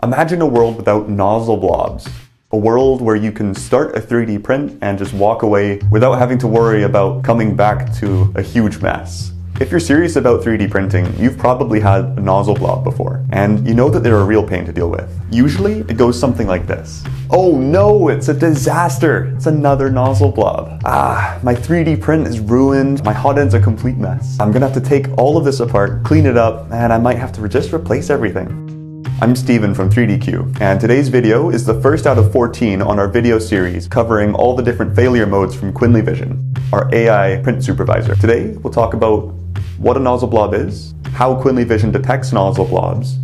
Imagine a world without nozzle blobs. A world where you can start a 3D print and just walk away without having to worry about coming back to a huge mess. If you're serious about 3D printing, you've probably had a nozzle blob before, and you know that they're a real pain to deal with. Usually, it goes something like this. Oh no, it's a disaster! It's another nozzle blob. Ah, my 3D print is ruined, my hot end's a complete mess. I'm gonna have to take all of this apart, clean it up, and I might have to just replace everything. I'm Steven from 3DQue, and today's video is the first out of 14 on our video series covering all the different failure modes from QuinlyVision, our AI print supervisor. Today, we'll talk about what a nozzle blob is, how QuinlyVision detects nozzle blobs,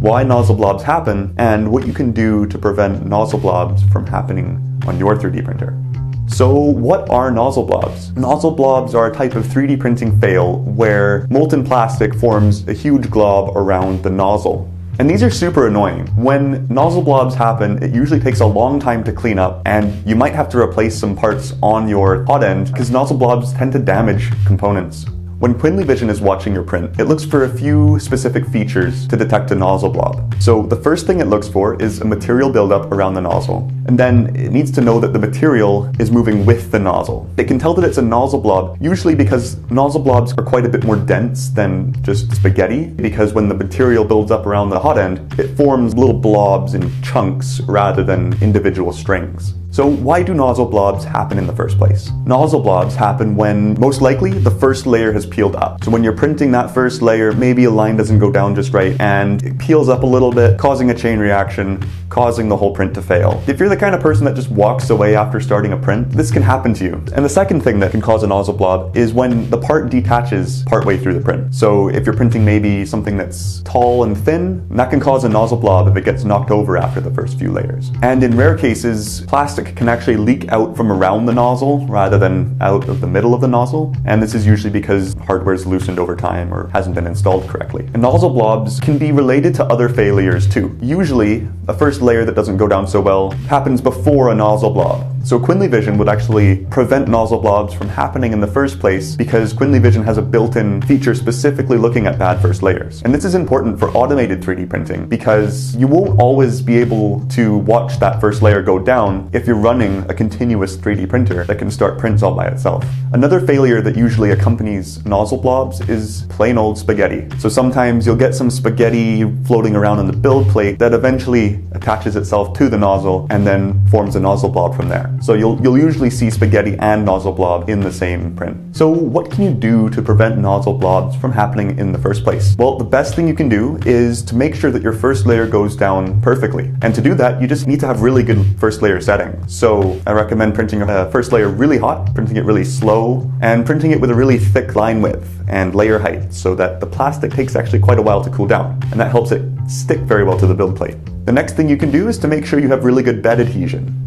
why nozzle blobs happen, and what you can do to prevent nozzle blobs from happening on your 3D printer. So what are nozzle blobs? Nozzle blobs are a type of 3D printing fail where molten plastic forms a huge glob around the nozzle. And these are super annoying. When nozzle blobs happen, it usually takes a long time to clean up, and you might have to replace some parts on your hot end because nozzle blobs tend to damage components. When QuinlyVision is watching your print, it looks for a few specific features to detect a nozzle blob. So the first thing it looks for is a material buildup around the nozzle. And then it needs to know that the material is moving with the nozzle. It can tell that it's a nozzle blob, usually because nozzle blobs are quite a bit more dense than just spaghetti, because when the material builds up around the hot end, it forms little blobs and chunks rather than individual strings. So why do nozzle blobs happen in the first place? Nozzle blobs happen when, most likely, the first layer has peeled up. So when you're printing that first layer, maybe a line doesn't go down just right and it peels up a little bit, causing a chain reaction, causing the whole print to fail. If you're the kind of person that just walks away after starting a print, this can happen to you. And the second thing that can cause a nozzle blob is when the part detaches partway through the print. So if you're printing maybe something that's tall and thin, that can cause a nozzle blob if it gets knocked over after the first few layers. And in rare cases, plastic plastic can actually leak out from around the nozzle rather than out of the middle of the nozzle. And this is usually because hardware is loosened over time or hasn't been installed correctly. And nozzle blobs can be related to other failures too. Usually, a first layer that doesn't go down so well happens before a nozzle blob. So QuinlyVision would actually prevent nozzle blobs from happening in the first place because QuinlyVision has a built-in feature specifically looking at bad first layers. And this is important for automated 3D printing because you won't always be able to watch that first layer go down if you're running a continuous 3D printer that can start prints all by itself. Another failure that usually accompanies nozzle blobs is plain old spaghetti. So sometimes you'll get some spaghetti floating around on the build plate that eventually attaches itself to the nozzle and then forms a nozzle blob from there. So you'll, you'll usually see spaghetti and nozzle blob in the same print. So what can you do to prevent nozzle blobs from happening in the first place? Well, the best thing you can do is to make sure that your first layer goes down perfectly. And to do that, you just need to have really good first layer settings. So I recommend printing a first layer really hot, printing it really slow, and printing it with a really thick line width and layer height so that the plastic takes actually quite a while to cool down. And that helps it stick very well to the build plate. The next thing you can do is to make sure you have really good bed adhesion.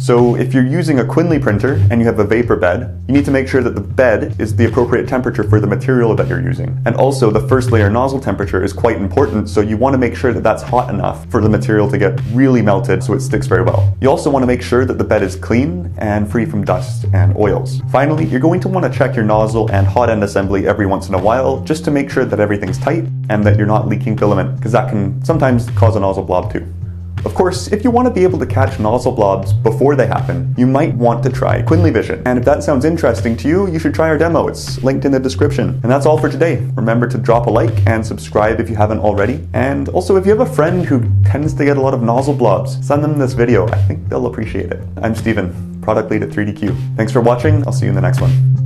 So if you're using a Quinly printer and you have a VAAPR bed, you need to make sure that the bed is the appropriate temperature for the material that you're using. And also the first layer nozzle temperature is quite important, so you want to make sure that that's hot enough for the material to get really melted so it sticks very well. You also want to make sure that the bed is clean and free from dust and oils. Finally, you're going to want to check your nozzle and hot end assembly every once in a while just to make sure that everything's tight and that you're not leaking filament because that can sometimes cause a nozzle blob too. Of course, if you want to be able to catch nozzle blobs before they happen, you might want to try QuinlyVision. And if that sounds interesting to you, you should try our demo. It's linked in the description. And that's all for today. Remember to drop a like and subscribe if you haven't already. And also, if you have a friend who tends to get a lot of nozzle blobs, send them this video. I think they'll appreciate it. I'm Steven, product lead at 3DQue. Thanks for watching. I'll see you in the next one.